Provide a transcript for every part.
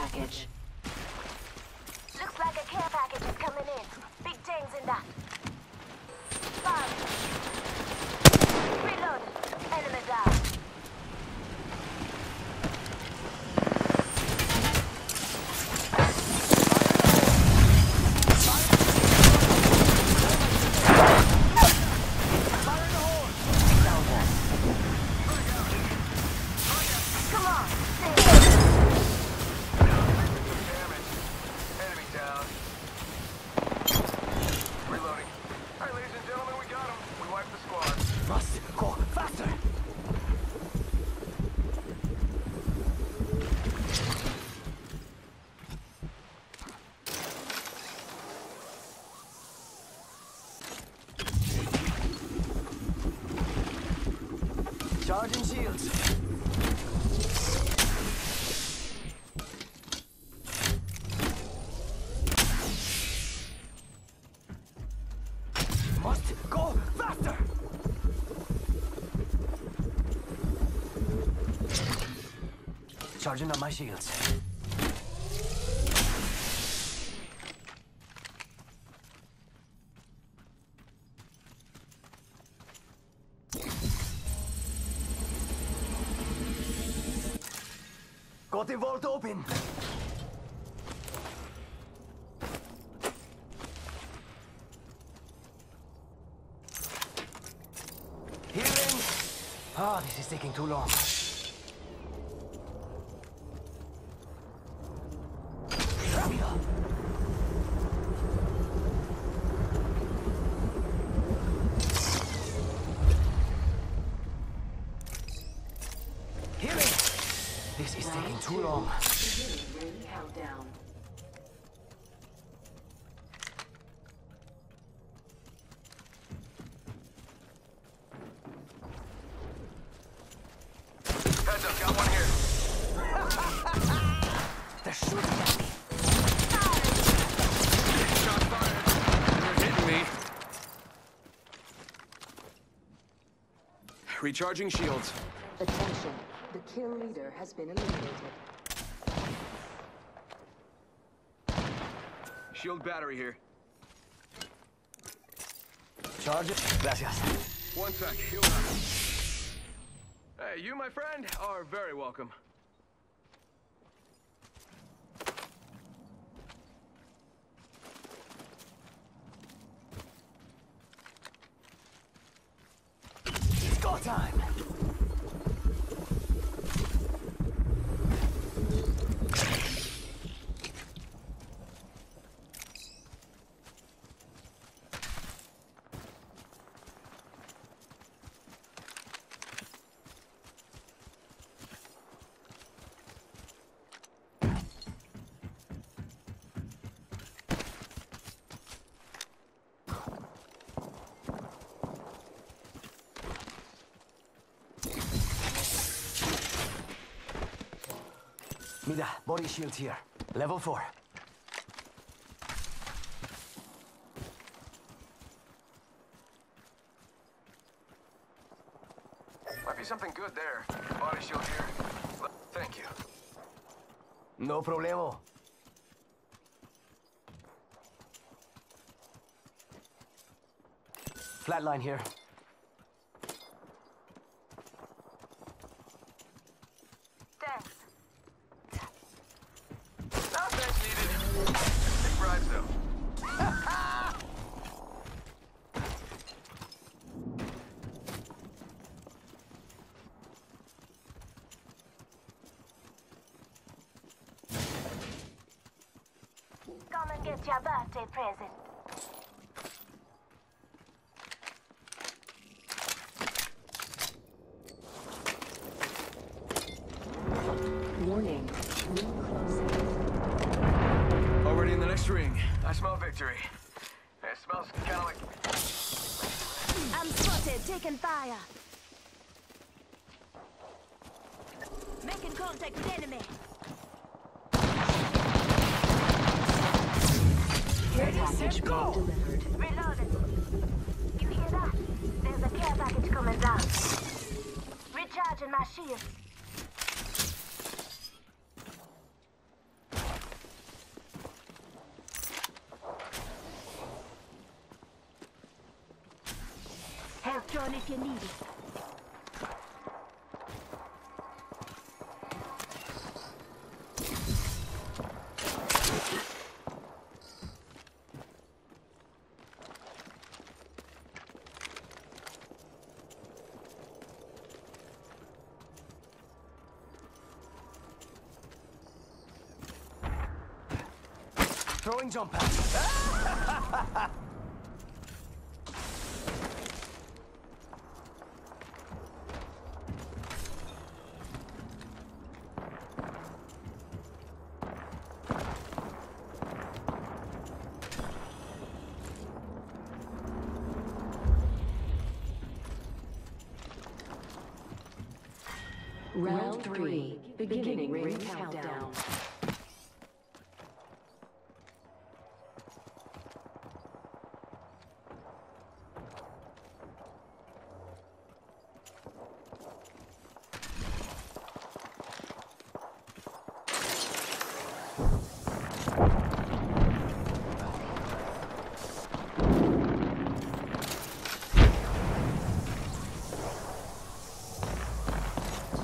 package. Looks like a care package is coming in. Big things in that. Bomb. Charging shields. Must go faster. Charging on my shields. Got the vault open. Healing. Ah, this is taking too long. Ramiro. Healing. This is taking too long. Countdown. Heads up, got one here. They're shooting at me. Shot fired. You're hitting me. Recharging shields. Attention. The kill leader has been eliminated. Shield battery here. Charge it. Gracias. One sec. Heal up. Hey, you, my friend, are very welcome. It's go time. Mira, body shield here. Level 4. Might be something good there. Body shield here. Thank you. No problemo. Flatline here. Come and get your birthday present. Warning. Already in the next ring. I smell victory. It smells kind of like... I'm spotted, taking fire. Making contact with enemy. Delivered. Reloaded. You hear that? There's a care package coming down. Recharging my shield. Help John if you need it. Throwing jump. Round three, beginning ring countdown.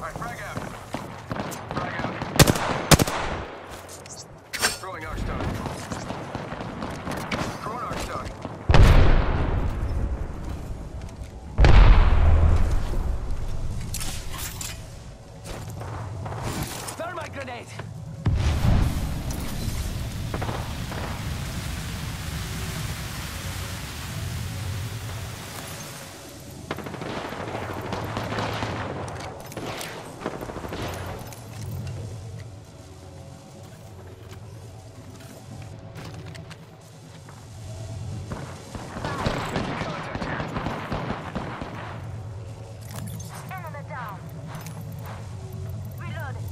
Alright, frag out. Frag out. Throwing Arcstar. Throwing Arcstar. Thermite grenade. Making contact here. Enemy down. Reloading.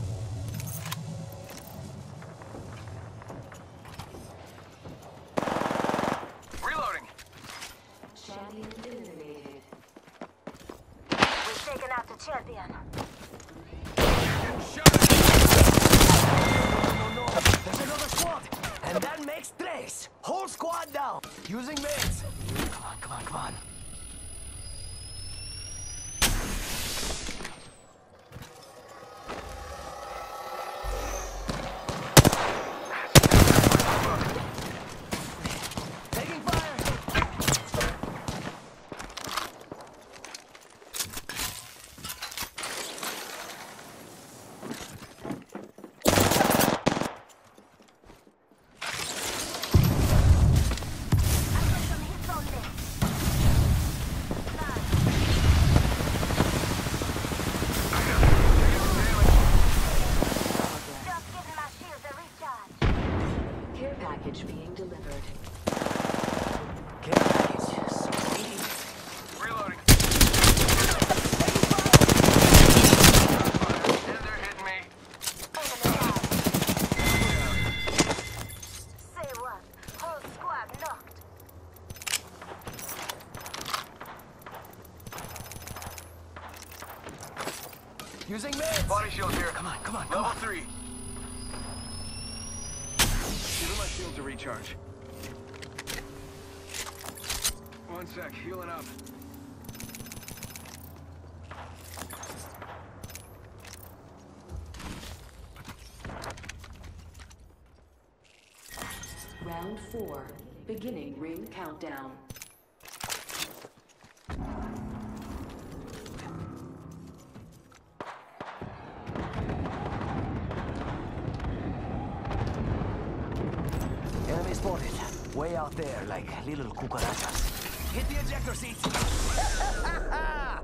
Reloading. Champion eliminated. We've taken package being delivered. Care package. Sweet. Reloading. And they're hitting me. Enemy down. Say what? Whole squad knocked. Using meds. Body shield here. Come on, come on, come Level on. three. My shield to recharge. One sec, healing up. Round four, beginning ring countdown. Way out there, like little cucarachas. Hit the ejector seat.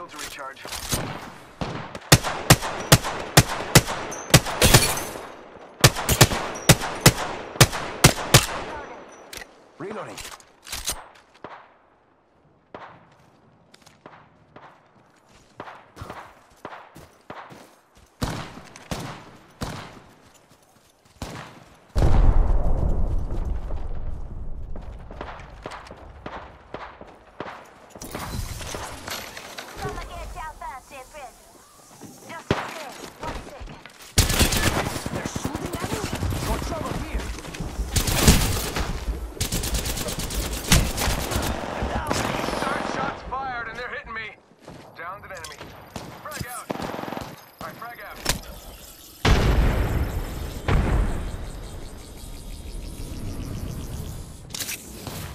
Giving my shield to recharge. Reloading. Gonna get down fast, dear friend. Just a sec. One sec. They're shooting at me? Got trouble here. I'm down. Third shots fired and they're hitting me. Downed an enemy. Frag out. Alright, frag out.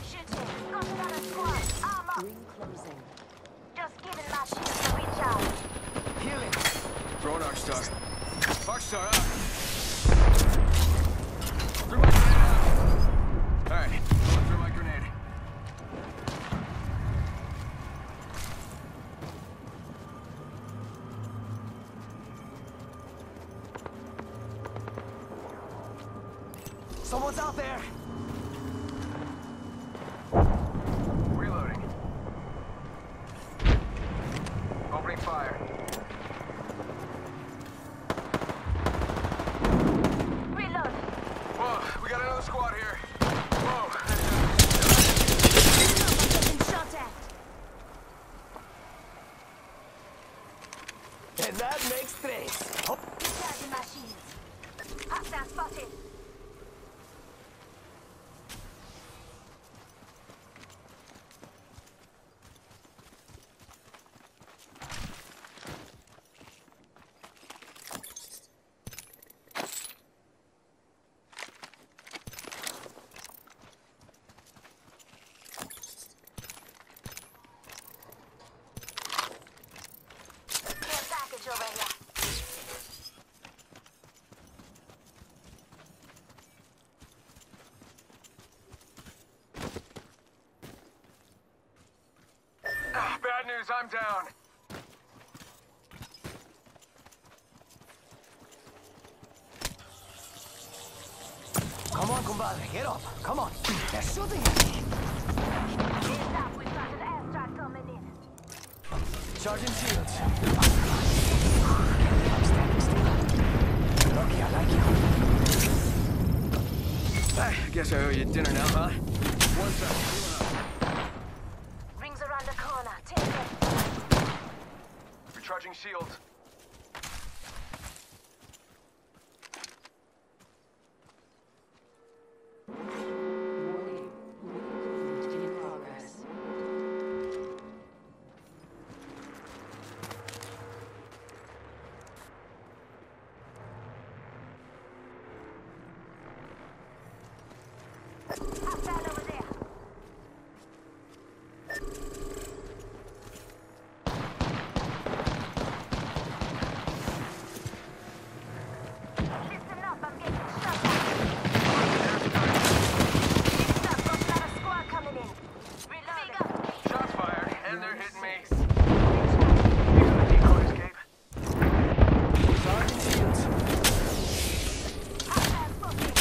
Shooting. Got another squad. Arm up. Ring closing. Just giving my shield a recharge. Healing. Throwing Arcstar. Arcstar out. Threw my grenade out. Alright, throw my grenade. Someone's out there. Reloading. Opening fire. Reload. Whoa, we got another squad here. Whoa. Getting shot at. And that makes tres. Oh, Recharging my shields. Hostile spotted. Care package over here. Ah, I'm down. come on, compadre. Get up. Come on. They're shooting at me. Up, we've got an airstrike coming in. Charging shields. I'm standing still. Lucky I like you. I guess I owe you dinner now, huh? One second. Rings around the corner. Take it. Recharging shields. Warning. Movement in progress. Hostile over there. Listen up, I'm getting shot at. Listen up, got another squad coming in. Reloading. Shots fired, and they're hitting me. Decoy escape. Charging shields. Hostile spotted.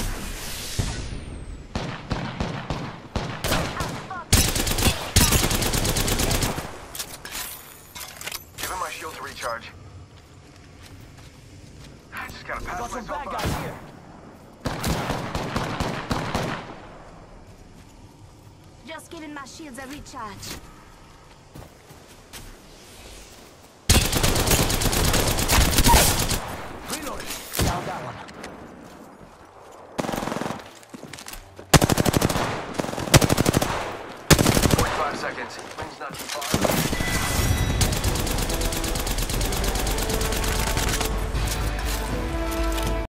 I'm spotted. Give him my shield to recharge. I just gotta pass Got some myself bad up. guys here. Giving my shields a recharge.